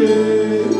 yeah.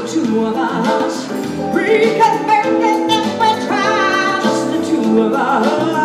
the two of us. We can make it if we try, just the two of us.